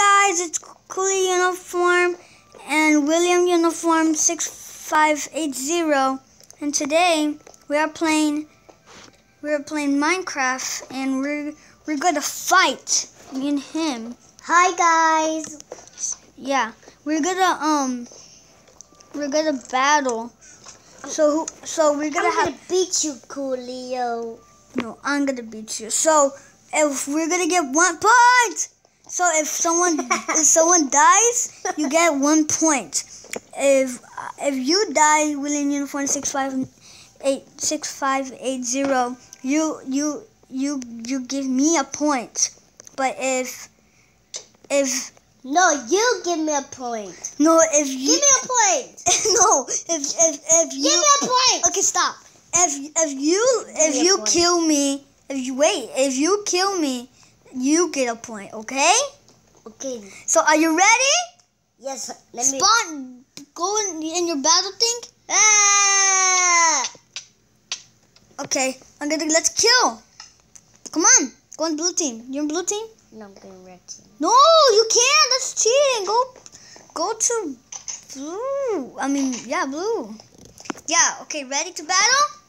guys, it's Cooley Uniform and William Uniform 6580 and today we are playing we are playing Minecraft and we're we're gonna fight me and him. Hi guys. Yeah. We're gonna um we're gonna battle. So who so we're gonna I'm have gonna beat you, Coolio. no, I'm gonna beat you. So if we're gonna get one point. So if someone if someone dies, you get one point. If if you die within uniform six five eight six five eight zero, you you you you give me a point. But if if No, you give me a point. no if you Give me a point. no if if if you Give me a point. okay stop if if you if you point. kill me if you wait if you kill me you get a point okay Okay. so are you ready Yes. Let me. spawn go in, in your battle thing Ah! okay i'm gonna let's kill come on go on blue team you're in blue team No, I'm going red team. no you can't that's cheating go go to blue i mean yeah blue yeah okay ready to battle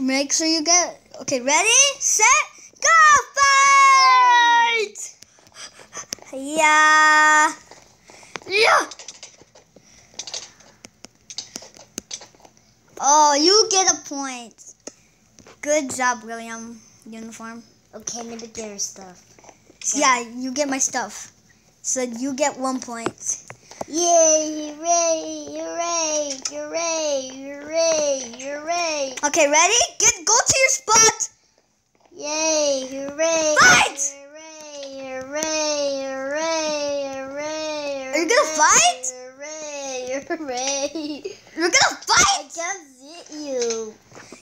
Make sure you get okay. Ready, set, go, fight! Yeah, yeah. Oh, you get a point. Good job, William. Uniform. Okay, let me get your stuff. Yeah, you get my stuff. So you get one point. Yay! Hooray! Hooray! Hooray! Hooray! Hooray! Okay, ready? Get go to your spot. Yay! Hooray! Fight! Hooray! Hooray! Hooray! Hooray! Are you gonna fight? Hooray! Hooray! We're gonna fight? I can't hit you.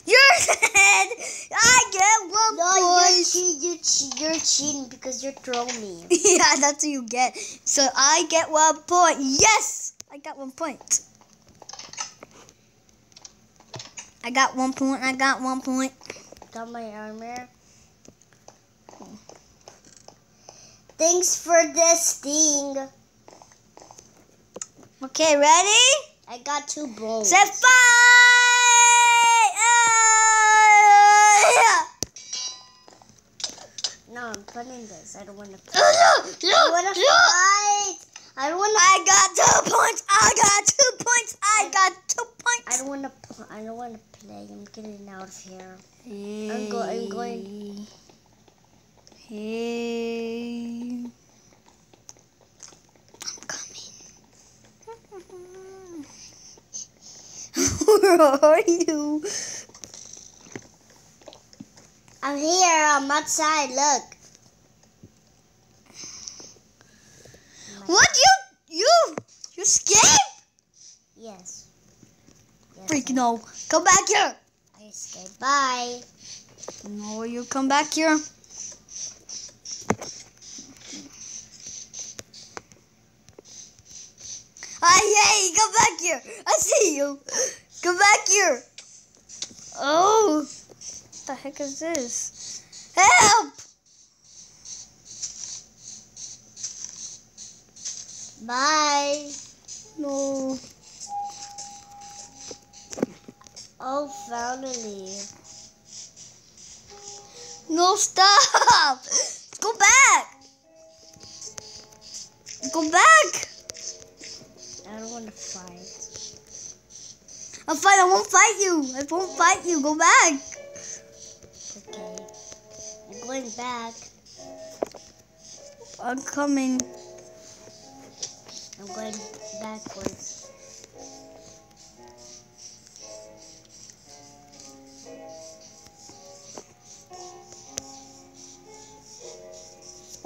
You're dead. I get one No, point. you're, che- you che- you're cheating because you're throwing me. yeah, that's what you get. So I get one point. Yes, I got one point. I got one point. I got one point. Got my armor. Thanks for this thing. Okay, ready? I got two bones. Set fight! No, I'm putting this. I don't want to. I want to fight. I don't want to. I got two points. I got two points. I got two I points. don't want to. I don't want to play. I'm getting out of here. I'm go- I'm going- Hey. I'm coming. Where are you? I'm here. I'm outside. Look. What you you you escaped? Yes. Freak no. Come back here. I escaped. Bye. No, you come back here. Ah, yay, come back here. I see you. Come back here. Oh, what the heck is this? Help! Bye. No. Oh, finally. No, stop. Go back. Go back. I don't want to fight. I'm fine. I won't fight you. I won't fight you. Go back. Okay. I'm going back. I'm coming. I'm going backwards.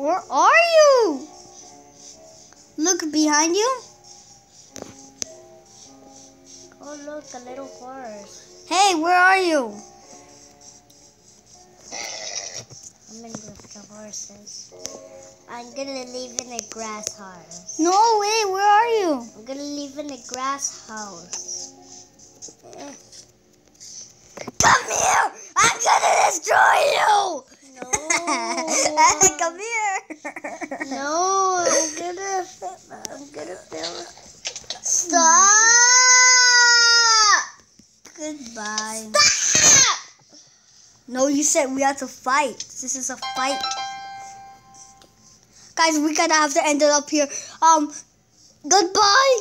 Where are you? Look behind you. Oh, look, a little horse. Hey, where are you? I'm in with the horses. I'm gonna live in a grass house. No way. Where are you? I'm gonna live in a grass house. Come here. I'm gonna destroy you. Come here. No, I'm gonna, I'm gonna film. Stop! Goodbye. Stop! No, you said we have to fight. This is a fight. Guys, we gotta have to end it up here. Um, goodbye.